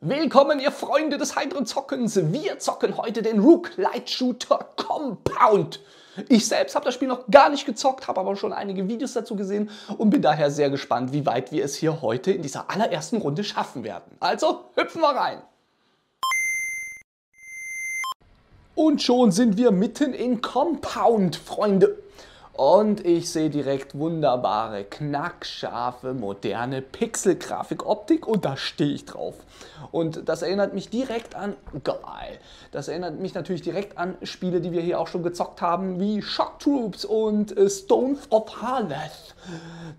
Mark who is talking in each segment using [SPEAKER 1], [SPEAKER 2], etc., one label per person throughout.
[SPEAKER 1] Willkommen, ihr Freunde des heiteren Zockens. Wir zocken heute den Rook Light Shooter Compound. Ich selbst habe das Spiel noch gar nicht gezockt, habe aber schon einige Videos dazu gesehen und bin daher sehr gespannt, wie weit wir es hier heute in dieser allerersten Runde schaffen werden. Also hüpfen wir rein. Und schon sind wir mitten in Compound, Freunde. Und ich sehe direkt wunderbare, knackscharfe, moderne Pixel-Grafik-Optik und da stehe ich drauf. Und das erinnert mich direkt an, geil, das erinnert mich natürlich direkt an Spiele, die wir hier auch schon gezockt haben, wie Shock Troops und äh, Stones of Harleth,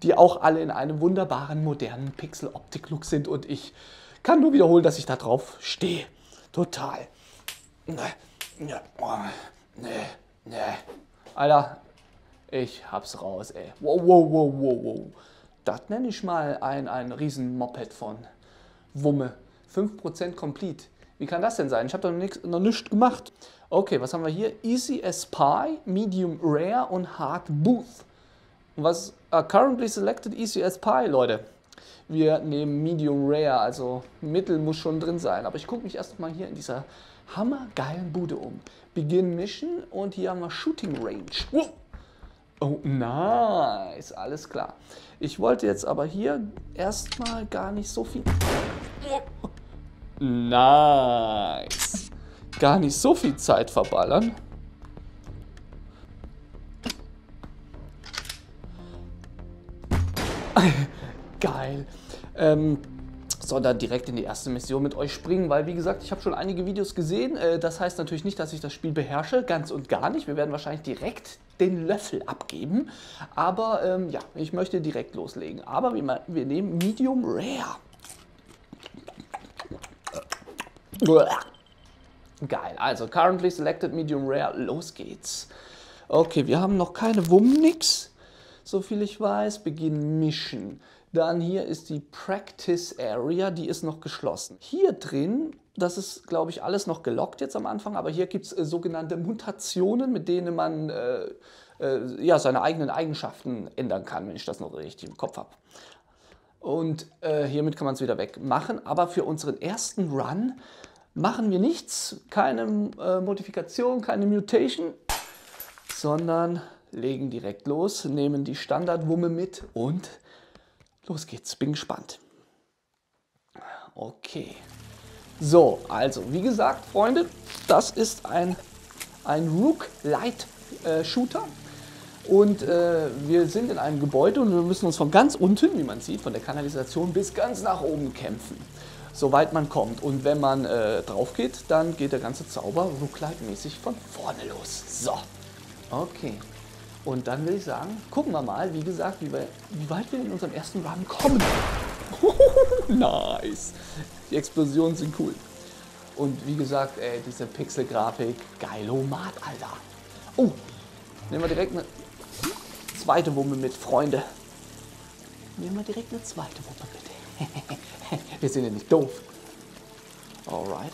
[SPEAKER 1] die auch alle in einem wunderbaren, modernen Pixel-Optik-Look sind und ich kann nur wiederholen, dass ich da drauf stehe. Total. Nee, nee, nee. Alter, ich hab's raus, ey. Wow, wow, wow, wow, wow. Das nenne ich mal ein, ein Riesen-Moped von Wumme. 5% Complete. Wie kann das denn sein? Ich habe da noch, nichts gemacht. Okay, was haben wir hier? Easy Spy, Medium Rare und Hard Booth. was uh, currently selected Easy Spy, Leute? Wir nehmen Medium Rare, also Mittel muss schon drin sein. Aber ich gucke mich erst mal hier in dieser hammergeilen Bude um. Begin Mission und hier haben wir Shooting Range. Wow. Oh, nice, alles klar. Ich wollte jetzt aber hier erstmal gar nicht so viel... Nice. Gar nicht so viel Zeit verballern. Geil. Ähm, sondern direkt in die erste Mission mit euch springen, weil wie gesagt, ich habe schon einige Videos gesehen. Äh, das heißt natürlich nicht, dass ich das Spiel beherrsche, ganz und gar nicht. Wir werden wahrscheinlich direkt den Löffel abgeben. Aber ähm, ja, ich möchte direkt loslegen. Aber wir, wir nehmen Medium Rare. Geil, also currently selected Medium Rare, los geht's. Okay, wir haben noch keine Wummnix, so viel ich weiß. Begin Mission. Dann hier ist die Practice Area, die ist noch geschlossen. Hier drin, das ist, glaube ich, alles noch gelockt jetzt am Anfang, aber hier gibt es äh, sogenannte Mutationen, mit denen man äh, äh, ja, seine eigenen Eigenschaften ändern kann, wenn ich das noch richtig im Kopf habe. Und äh, hiermit kann man es wieder wegmachen. Aber für unseren ersten Run machen wir nichts, keine äh, Modifikation, keine Mutation, sondern legen direkt los, nehmen die Standardwumme mit und Los geht's, bin gespannt. Okay. So, also wie gesagt, Freunde, das ist ein, ein Rook Light äh, Shooter. Und äh, wir sind in einem Gebäude und wir müssen uns von ganz unten, wie man sieht, von der Kanalisation bis ganz nach oben kämpfen. Soweit man kommt. Und wenn man äh, drauf geht, dann geht der ganze Zauber Rook-like-mäßig von vorne los. So. Okay. Und dann will ich sagen, gucken wir mal, wie gesagt, wie, wir, wie weit wir in unserem ersten Run kommen. nice. Die Explosionen sind cool. Und wie gesagt, ey, diese Pixel-Grafik, geilomat, Alter. Oh, nehmen wir direkt eine zweite Wumme mit, Freunde. Nehmen wir direkt eine zweite Wumme mit. wir sind ja nicht doof. Alright.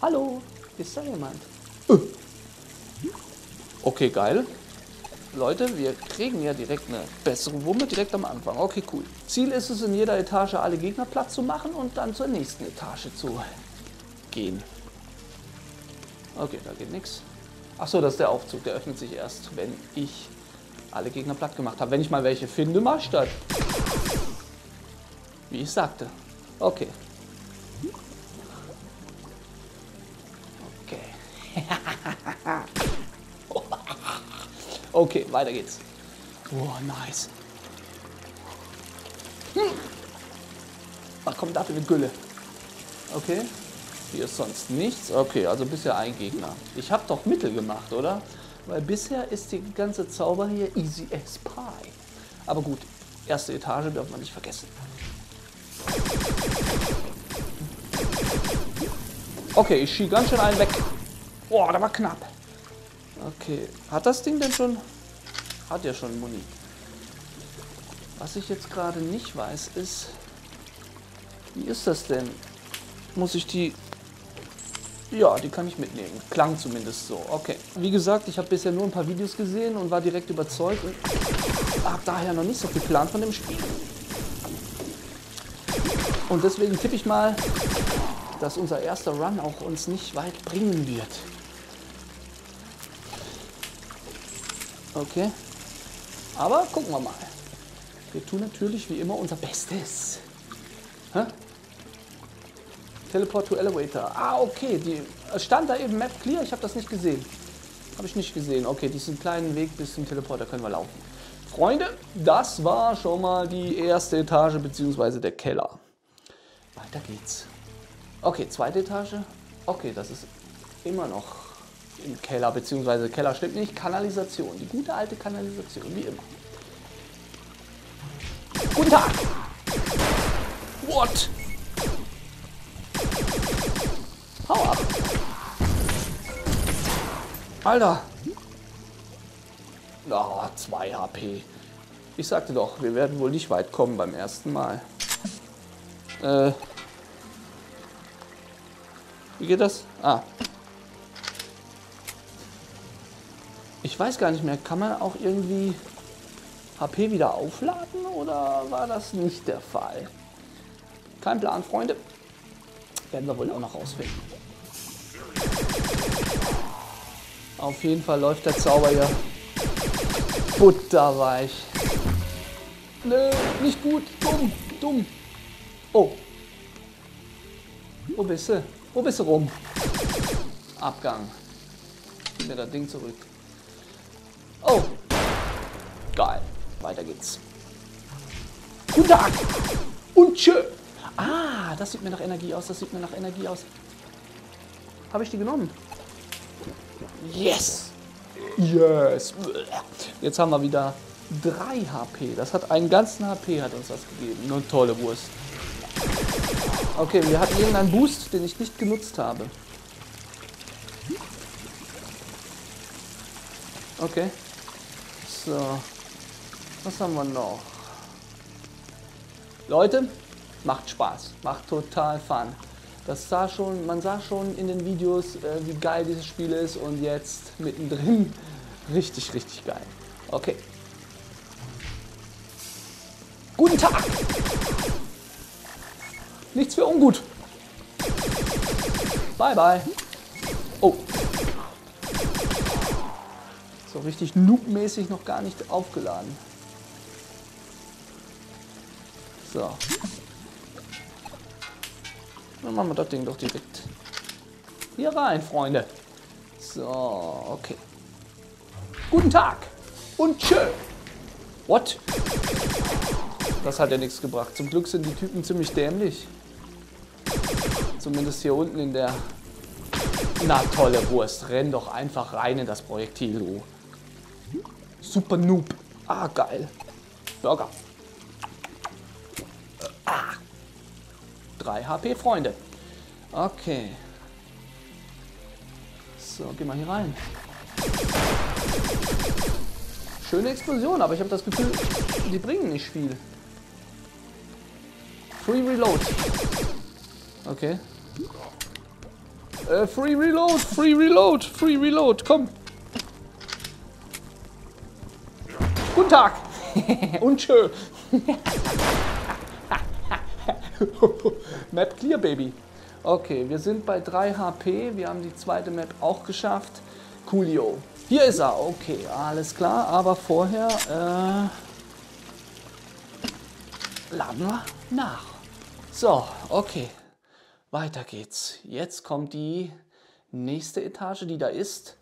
[SPEAKER 1] Hallo, ist da jemand? Uh. Okay, geil. Leute, wir kriegen ja direkt eine bessere Wumme direkt am Anfang. Okay, cool. Ziel ist es, in jeder Etage alle Gegner platt zu machen und dann zur nächsten Etage zu gehen. Okay, da geht nichts. Achso, das ist der Aufzug. Der öffnet sich erst, wenn ich alle Gegner platt gemacht habe. Wenn ich mal welche finde, mach ich das. Wie ich sagte. Okay. Okay. Okay, weiter geht's. Oh, nice. Hm. Was kommt da für eine Gülle? Okay. Hier ist sonst nichts. Okay, also bisher ein Gegner. Ich habe doch Mittel gemacht, oder? Weil bisher ist die ganze Zauber hier easy as pie. Aber gut, erste Etage darf man nicht vergessen. Okay, ich schieße ganz schön einen weg. Boah, da war knapp. Okay. Hat das Ding denn schon... Hat ja schon Muni. Was ich jetzt gerade nicht weiß, ist... Wie ist das denn? Muss ich die... Ja, die kann ich mitnehmen. Klang zumindest so. Okay. Wie gesagt, ich habe bisher nur ein paar Videos gesehen und war direkt überzeugt und habe daher noch nicht so viel Plan von dem Spiel. Und deswegen tippe ich mal, dass unser erster Run auch uns nicht weit bringen wird. Okay. Aber gucken wir mal. Wir tun natürlich wie immer unser Bestes. Hä? Teleport to Elevator. Ah, okay. Die stand da eben Map Clear. Ich habe das nicht gesehen. Habe ich nicht gesehen. Okay, diesen kleinen Weg bis zum Teleporter können wir laufen. Freunde, das war schon mal die erste Etage bzw. der Keller. Weiter geht's. Okay, zweite Etage. Okay, das ist immer noch im Keller, beziehungsweise Keller stimmt nicht, Kanalisation. Die gute alte Kanalisation, wie immer. Guten Tag! What? Hau ab! Alter! Oh, 2 HP. Ich sagte doch, wir werden wohl nicht weit kommen beim ersten Mal. Äh. Wie geht das? Ah. Ich weiß gar nicht mehr, kann man auch irgendwie HP wieder aufladen oder war das nicht der Fall? Kein Plan, Freunde. Werden wir wohl auch noch rausfinden. Auf jeden Fall läuft der Zauber hier butterweich. Nö, nicht gut. Dumm, dumm. Oh. Wo bist du? Wo bist du rum? Abgang. Mir das Ding zurück. Oh. Geil. Weiter geht's. Guten Tag. Und tschö. Ah, das sieht mir nach Energie aus. Das sieht mir nach Energie aus. Habe ich die genommen? Yes. Yes. Jetzt haben wir wieder 3 HP. Das hat einen ganzen HP hat uns das gegeben. Eine tolle Wurst. Okay, wir hatten irgendeinen Boost, den ich nicht genutzt habe. Okay. So. Was haben wir noch? Leute, macht Spaß. Macht total Fun. Das sah schon, man sah schon in den Videos, äh, wie geil dieses Spiel ist und jetzt mittendrin richtig, richtig geil. Okay. Guten Tag! Nichts für ungut. Bye, bye. Oh. Richtig noobmäßig noch gar nicht aufgeladen. So. Dann machen wir das Ding doch direkt hier rein, Freunde. So, okay. Guten Tag und tschö. What? Das hat ja nichts gebracht. Zum Glück sind die Typen ziemlich dämlich. Zumindest hier unten in der... Na tolle Wurst, renn doch einfach rein in das Projektil, du. Super Noob. Ah, geil. Burger. Ah. 3 HP, Freunde. Okay. So, geh mal hier rein. Schöne Explosion, aber ich habe das Gefühl, die bringen nicht viel. Free Reload. Okay. Äh, free Reload, Free Reload, Free Reload, komm. Tag. Und tschö. Map clear, Baby. Okay, wir sind bei 3 HP. Wir haben die zweite Map auch geschafft. Coolio. Hier ist er. Okay, alles klar. Aber vorher äh, laden wir nach. So, okay. Weiter geht's. Jetzt kommt die nächste Etage, die da ist.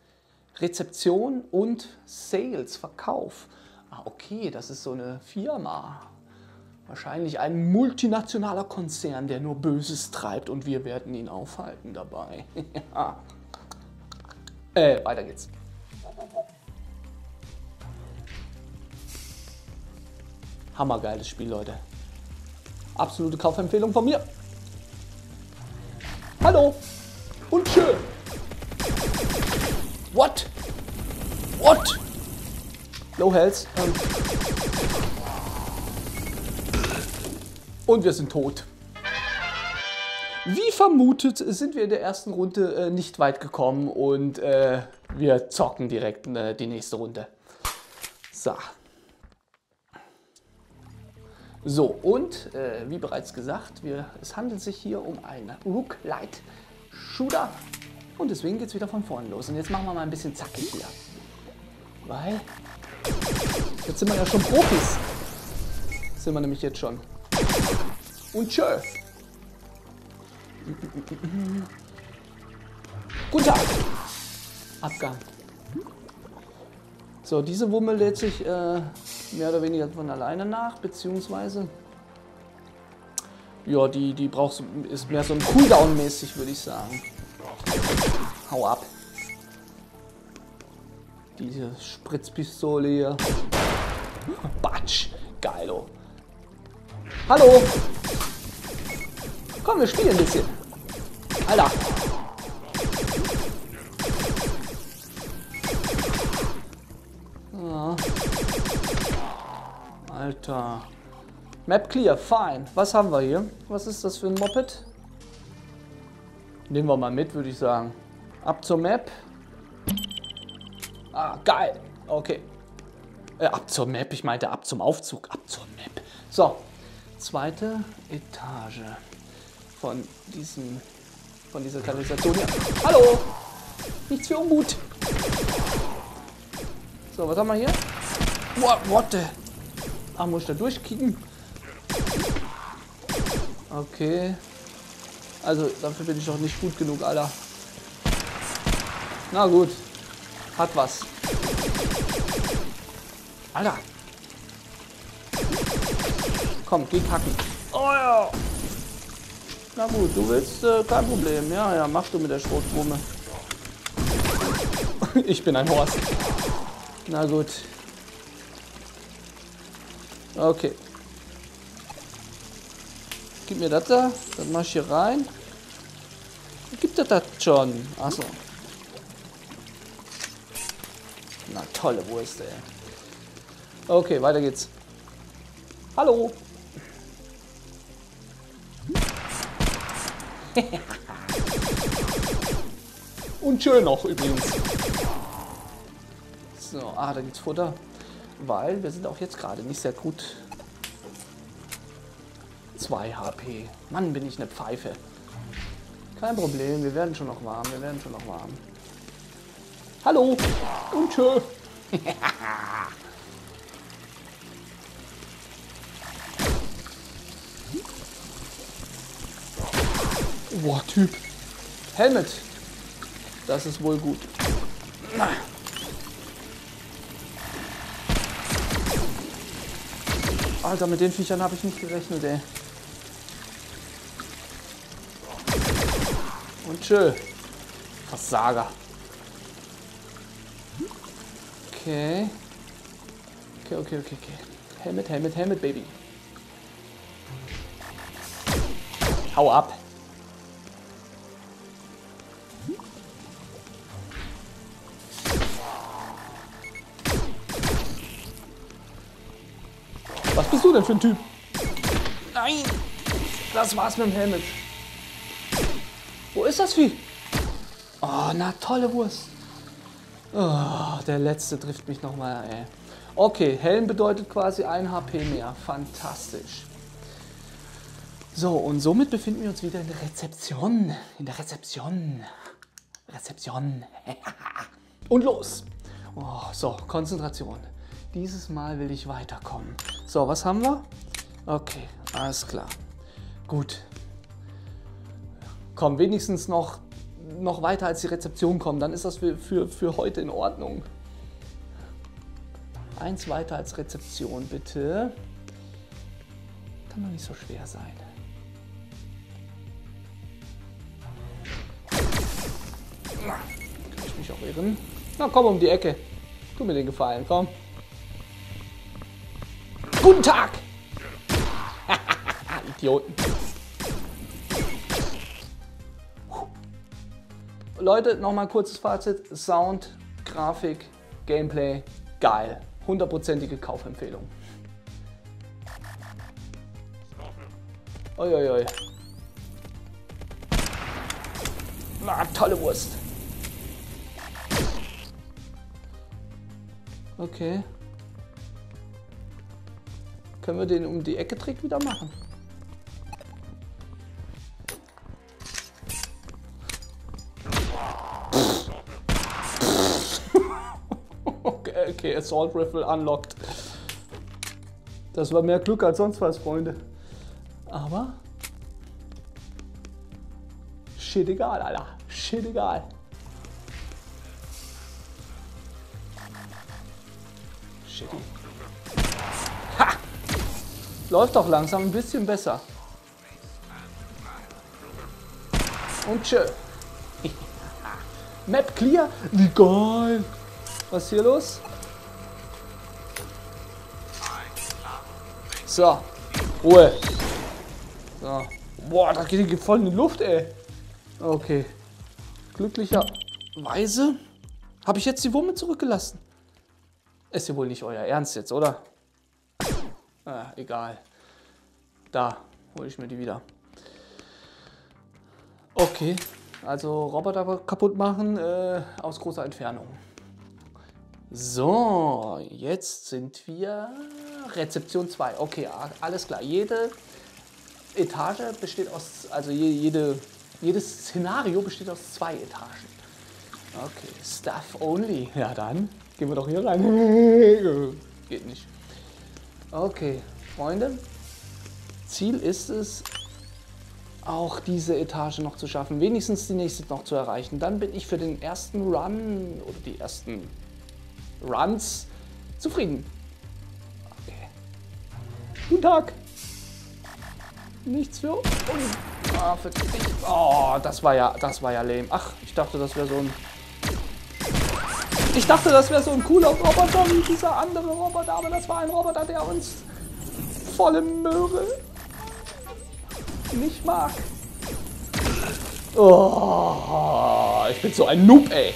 [SPEAKER 1] Rezeption und Sales, Verkauf. Ah, okay, das ist so eine Firma. Wahrscheinlich ein multinationaler Konzern, der nur Böses treibt und wir werden ihn aufhalten dabei. Äh, weiter geht's. Hammergeiles Spiel, Leute. Absolute Kaufempfehlung von mir. Hallo und schön. What? What? Low Health. Und wir sind tot. Wie vermutet sind wir in der ersten Runde äh, nicht weit gekommen und äh, wir zocken direkt äh, die nächste Runde. So. So, und äh, wie bereits gesagt, wir, es handelt sich hier um einen Rook Light Shooter. Und deswegen geht es wieder von vorne los. Und jetzt machen wir mal ein bisschen zackig hier. Weil jetzt sind wir ja schon Profis. Sind wir nämlich jetzt schon. Und tschö. Guten Tag. Abgang. So, diese Wumme lädt sich äh, mehr oder weniger von alleine nach, beziehungsweise ja, die, die braucht ist mehr so ein Cooldown-mäßig, würde ich sagen. Hau ab. Diese Spritzpistole hier. Batsch. Geilo. Hallo. Komm, wir spielen ein bisschen. Alter. Ja. Alter. Map clear, fine. Was haben wir hier? Was ist das für ein Moped? Nehmen wir mal mit, würde ich sagen. Ab zur Map. Ah, geil. Okay. Äh, ab zur Map, ich meinte ab zum Aufzug. Ab zur Map. So, zweite Etage von diesem, von dieser Kanalisation hier. Hallo! Nichts für ungut. So, was haben wir hier? What, what the? Ah, muss ich da durchkicken? Okay. Also, dafür bin ich doch nicht gut genug, Alter. Na gut. Hat was. Alter. Komm, geh kacken. Oh ja. Na gut, du willst, äh, kein Problem. Ja, ja, mach du mit der Schrotwumme. ich bin ein Horst. Na gut. Okay. Gib mir das da. Dann mach ich hier rein. Gibt das das schon? Achso. Na, tolle Wurst, ey. Okay, weiter geht's. Hallo. Und schön noch übrigens. So, ah, da gibt's Futter. Weil wir sind auch jetzt gerade nicht sehr gut 2 HP. Mann, bin ich eine Pfeife. Kein Problem, wir werden schon noch warm, wir werden schon noch warm. Hallo und tschö. Boah, Typ. Helmet. Das ist wohl gut. Alter, mit den Viechern habe ich nicht gerechnet, ey. Und tschö. Versager. Okay. Okay, okay, okay, okay. Helmet, Helmet, Helmet, Baby. Hau ab. Was bist du denn für ein Typ? Nein! Das war's mit dem Helmet. Wo ist das Vieh? Oh, na tolle Wurst. Oh, der letzte trifft mich nochmal, ey. Okay, Helm bedeutet quasi ein HP mehr. Fantastisch. So, und somit befinden wir uns wieder in der Rezeption. In der Rezeption. Rezeption. und los. Oh, so, Konzentration. Dieses Mal will ich weiterkommen. So, was haben wir? Okay, alles klar. Gut, komm, wenigstens noch, noch weiter als die Rezeption kommen, dann ist das für, für, für heute in Ordnung. Eins weiter als Rezeption, bitte. Kann doch nicht so schwer sein. Kann ich mich auch irren? Na komm um die Ecke. Tu mir den Gefallen, komm. Guten Tag! Idioten. Leute, nochmal kurzes Fazit. Sound, Grafik, Gameplay, geil. Hundertprozentige Kaufempfehlung. Uiuiui. Na, tolle Wurst. Okay. Können wir den um die Ecke Trick wieder machen? Okay, Assault Rifle unlocked. Das war mehr Glück als sonst was, Freunde. Aber. Shit egal, Alter. Shit egal. Shitty. Ha! Läuft doch langsam ein bisschen besser. Und tschö. Map clear? Wie geil. Was ist hier los? So. Ruhe. So. Boah, da geht die voll in die Luft, ey. Okay. Glücklicherweise habe ich jetzt die Wumme zurückgelassen. Ist ja wohl nicht euer Ernst jetzt, oder? Ah, egal. Da hole ich mir die wieder. Okay, also Roboter kaputt machen äh, aus großer Entfernung. So, jetzt sind wir Rezeption 2. Okay, alles klar. Jede Etage besteht aus, also jede, jedes Szenario besteht aus zwei Etagen. Okay, Stuff only. Ja dann, gehen wir doch hier rein. Geht nicht. Okay, Freunde. Ziel ist es, auch diese Etage noch zu schaffen, wenigstens die nächste noch zu erreichen. Dann bin ich für den ersten Run oder die ersten Runs zufrieden. Guten Tag. Nichts für uns. Ah, für. Oh, das war ja, das war ja lame. Ach, ich dachte, das wäre so ein. Ich dachte, das wäre so ein cooler Roboter wie dieser andere Roboter, aber das war ein Roboter, der uns volle Möhre nicht mag. Oh, ich bin so ein Noob, ey.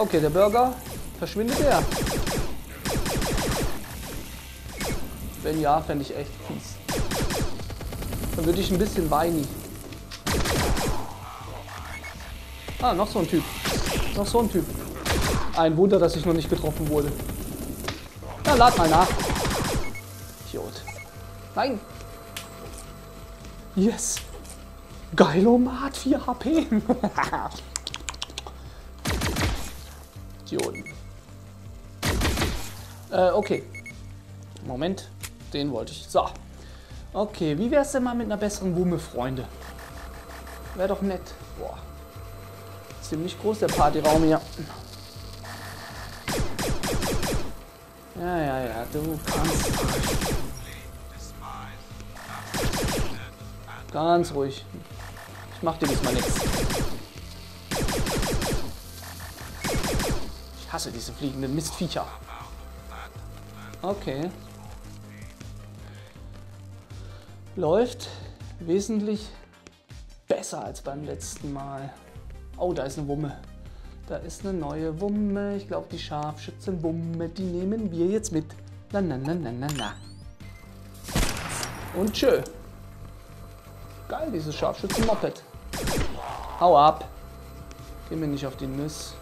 [SPEAKER 1] Okay, der Burger. Verschwindet er? Wenn ja, fände ich echt fies. Dann würde ich ein bisschen weinen. Ah, noch so ein Typ. Noch so ein Typ. Ein Wunder, dass ich noch nicht getroffen wurde. Na, lad mal nach. Idiot. Nein. Yes. Geilomat 4 HP. Idioten. Äh, okay. Moment. Den wollte ich. So. Okay, wie wär's denn mal mit einer besseren Wumme, Freunde? Wäre doch nett. Boah. Ziemlich groß der Partyraum hier. Ja, ja, ja, du kannst. Ganz ruhig. Ich mach dir diesmal nichts. Hasse diese fliegenden Mistviecher. Okay. Läuft wesentlich besser als beim letzten Mal. Oh, da ist eine Wumme. Da ist eine neue Wumme. Ich glaube, die Scharfschützenwumme, die nehmen wir jetzt mit. Na, na, na, na, na, na. Und tschö. Geil, dieses Scharfschützen-Moped. Hau ab. Geh mir nicht auf die Nuss.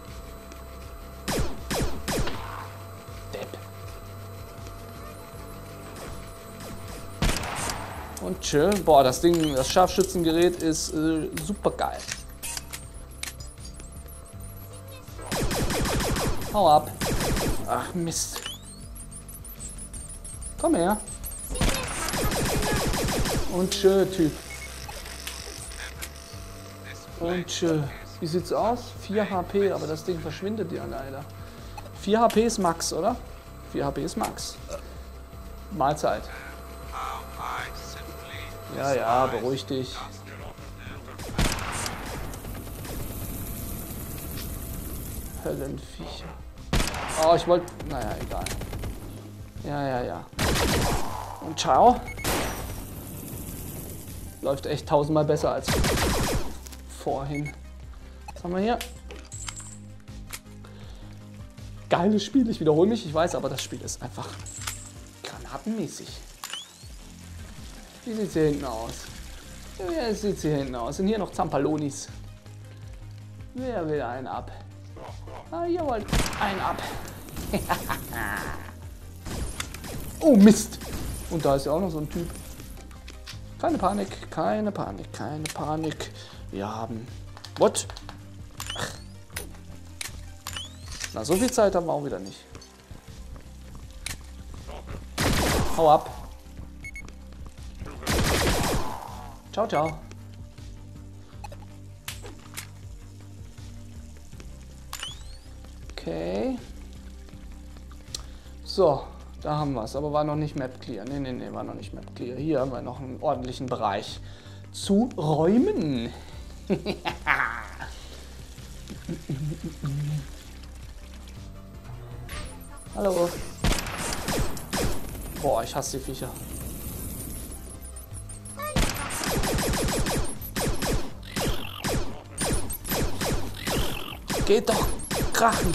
[SPEAKER 1] Und tschö. Boah, das Ding, das Scharfschützengerät ist äh, super geil. Hau ab. Ach, Mist. Komm her. Und tschö, Typ. Und tschö. Wie sieht's aus? 4 HP, aber das Ding verschwindet ja leider. 4 HP ist Max, oder? 4 HP ist Max. Mahlzeit. Ja, ja, beruhig dich. Höllenviecher. Oh, ich wollte... Naja, egal. Ja, ja, ja. Und ciao. Läuft echt tausendmal besser als vorhin. Was haben wir hier? Geiles Spiel. Ich wiederhole mich, ich weiß, aber das Spiel ist einfach granatenmäßig. Wie sieht es hier hinten aus? Wie sieht es hier hinten aus? Sind hier noch Zampalonis? Wer will einen ab? Ah, wollt einen ab. oh, Mist. Und da ist ja auch noch so ein Typ. Keine Panik, keine Panik, keine Panik. Wir haben... What? Ach. Na, so viel Zeit haben wir auch wieder nicht. Hau ab. Ciao, ciao. Okay. So, da haben wir es. Aber war noch nicht Map Clear. Ne, ne, ne, war noch nicht Map Clear. Hier haben wir noch einen ordentlichen Bereich zu räumen. Hallo. Boah, ich hasse die Viecher. Geht doch krachen.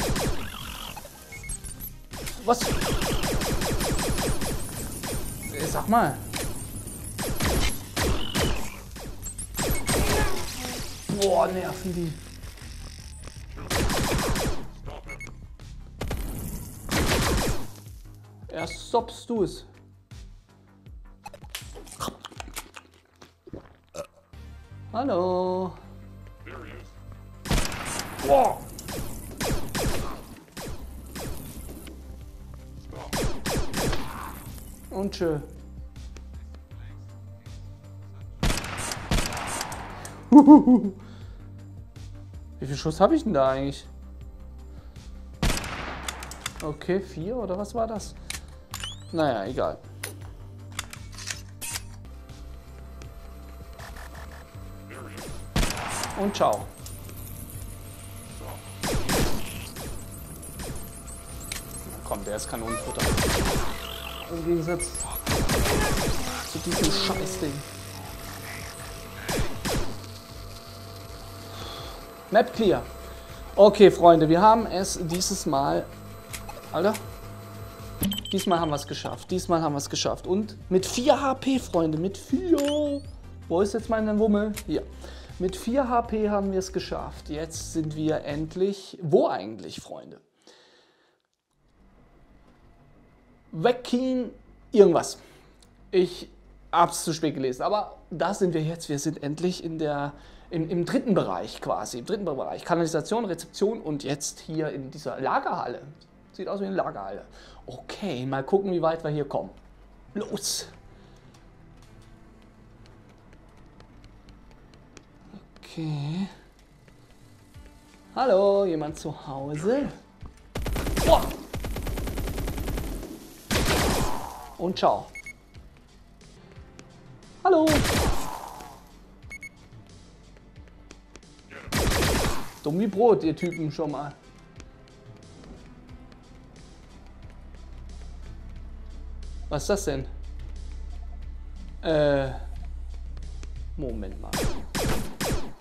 [SPEAKER 1] Was? Sag mal. Boah, nerven die. Erst stoppst du es. Hallo. Boah. Und. Wie viel Schuss habe ich denn da eigentlich? Okay, vier oder was war das? Naja, egal. Und ciao. Komm, der ist Kanonenfutter. Im Gegensatz zu diesem Scheißding. Map clear. Okay, Freunde, wir haben es dieses Mal... Alter. Diesmal haben wir es geschafft. Diesmal haben wir es geschafft. Und mit 4 HP, Freunde. Mit 4. Wo ist jetzt meine Wummel? Hier. Mit 4 HP haben wir es geschafft. Jetzt sind wir endlich... Wo eigentlich, Freunde? Wecking irgendwas. Ich hab's zu spät gelesen, aber da sind wir jetzt. Wir sind endlich in der, im, im dritten Bereich quasi, im dritten Bereich. Kanalisation, Rezeption und jetzt hier in dieser Lagerhalle. Sieht aus wie eine Lagerhalle. Okay, mal gucken, wie weit wir hier kommen. Los! Okay. Hallo, jemand zu Hause? Boah! Und ciao. Hallo. Dumm wie Brot, ihr Typen schon mal. Was ist das denn? Äh. Moment mal.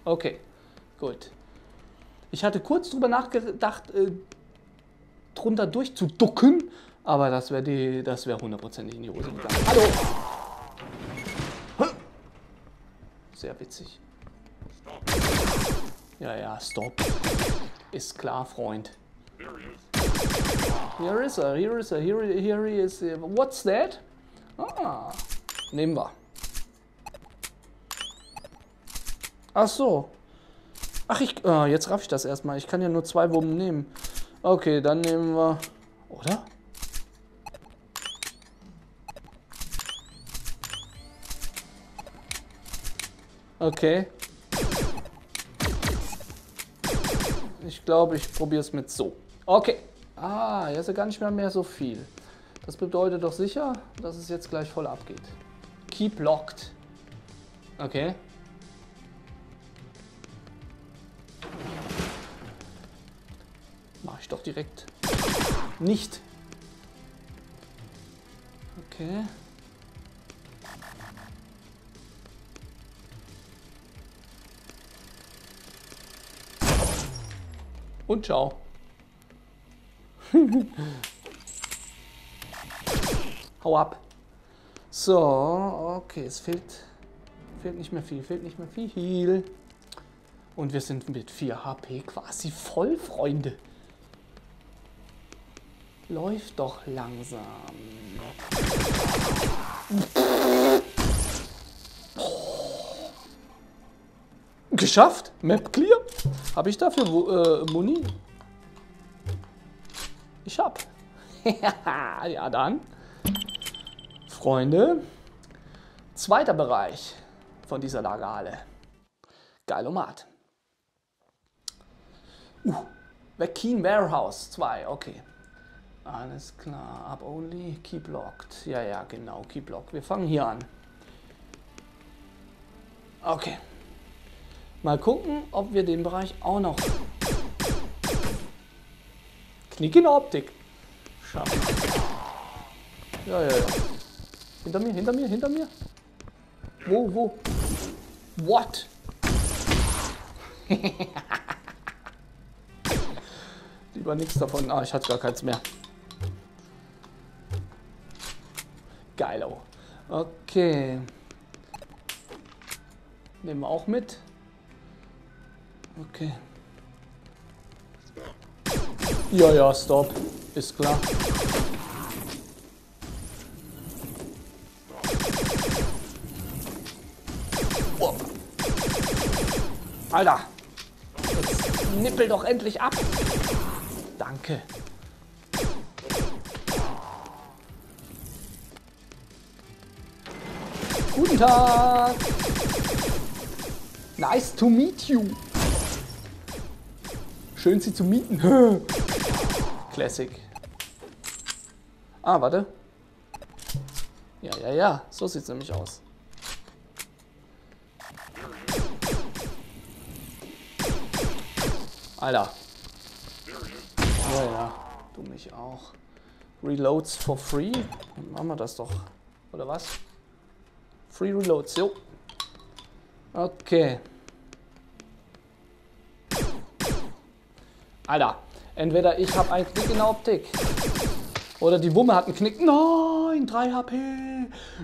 [SPEAKER 1] Okay, gut. Ich hatte kurz drüber nachgedacht, äh, drunter durchzuducken, aber das wäre die, das wäre hundertprozentig in die Hose gegangen. Hallo! Sehr witzig. Ja, ja, stop. Ist klar, Freund. Here is er, here is er, here, here he is. What's that? Ah, nehmen wir. Ach so. Ach, ich, oh, jetzt raff ich das erstmal. Ich kann ja nur zwei Wummen nehmen. Okay, dann nehmen wir... Oder? Okay. Ich glaube, ich probiere es mit so. Okay. Ah, jetzt ist gar nicht mehr, mehr so viel. Das bedeutet doch sicher, dass es jetzt gleich voll abgeht. Keep locked. Okay. Mache ich doch direkt. Nicht. Okay. Und ciao. Hau ab. So, okay, es fehlt, fehlt nicht mehr viel, fehlt nicht mehr viel. Und wir sind mit 4 HP quasi voll, Freunde. Läuft doch langsam. Geschafft? Map clear? Habe ich dafür äh, Muni? Ich hab. ja, dann. Freunde. Zweiter Bereich von dieser Lagerhalle. Geilomat. Uh, Keen Warehouse 2, okay. Alles klar, up only, keep locked. Ja, ja, genau, keep locked. Wir fangen hier an. Okay. Mal gucken, ob wir den Bereich auch noch Knick in der Optik schaffen. Ja, ja, ja. Hinter mir, hinter mir, hinter mir. Wo, wo? What? Lieber nichts davon. Ah, ich hatte gar keins mehr. Geilo. Okay. Nehmen wir auch mit. Okay. Ja, ja, stopp. Ist klar. Oh. Alter. Jetzt nippel doch endlich ab. Danke. Guten Tag. Nice to meet you. Schön, Sie zu mieten. Classic. Ah, warte. Ja, ja, ja. So sieht es nämlich aus. Alter. Ja, ja. Du mich auch. Reloads for free. Dann machen wir das doch. Oder was? Free Reloads, jo. Okay. Alter, entweder ich habe einen Knick in der Optik. Oder die Wumme hat einen Knick. Nein, 3 HP.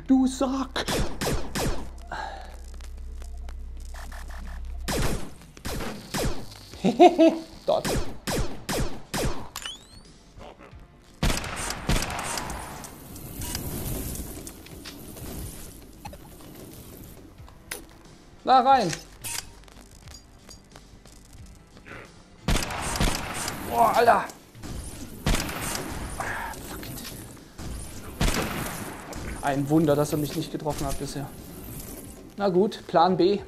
[SPEAKER 1] Du Sack. Dort. Da rein. Boah, Alter. Ein Wunder, dass er mich nicht getroffen hat bisher. Na gut, Plan B.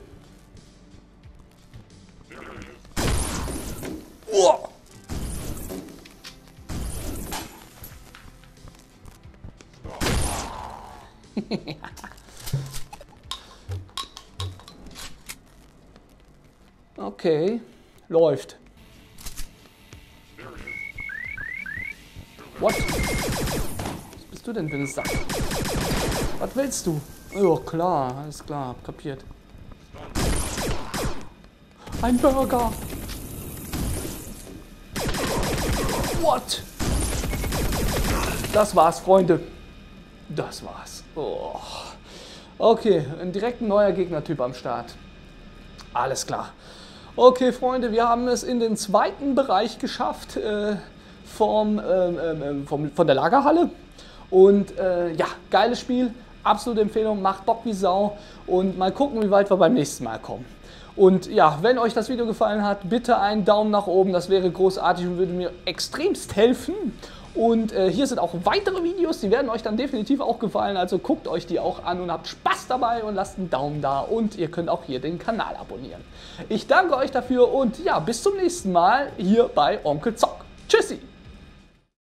[SPEAKER 1] Für ein Sack? Was willst du? Oh, klar, alles klar, hab kapiert. Ein Burger! What? Das war's, Freunde. Das war's. Oh. Okay, ein direkt neuer Gegnertyp am Start. Alles klar. Okay, Freunde, wir haben es in den zweiten Bereich geschafft. Äh, vom, ähm, ähm, ähm, vom, von der Lagerhalle. Und äh, ja, geiles Spiel, absolute Empfehlung, macht Bock wie Sau und mal gucken, wie weit wir beim nächsten Mal kommen. Und ja, wenn euch das Video gefallen hat, bitte einen Daumen nach oben, das wäre großartig und würde mir extremst helfen. Und äh, hier sind auch weitere Videos, die werden euch dann definitiv auch gefallen, also guckt euch die auch an und habt Spaß dabei und lasst einen Daumen da und ihr könnt auch hier den Kanal abonnieren. Ich danke euch dafür und ja, bis zum nächsten Mal hier bei Onkel Zock. Tschüssi!